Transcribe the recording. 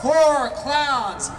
horror clowns.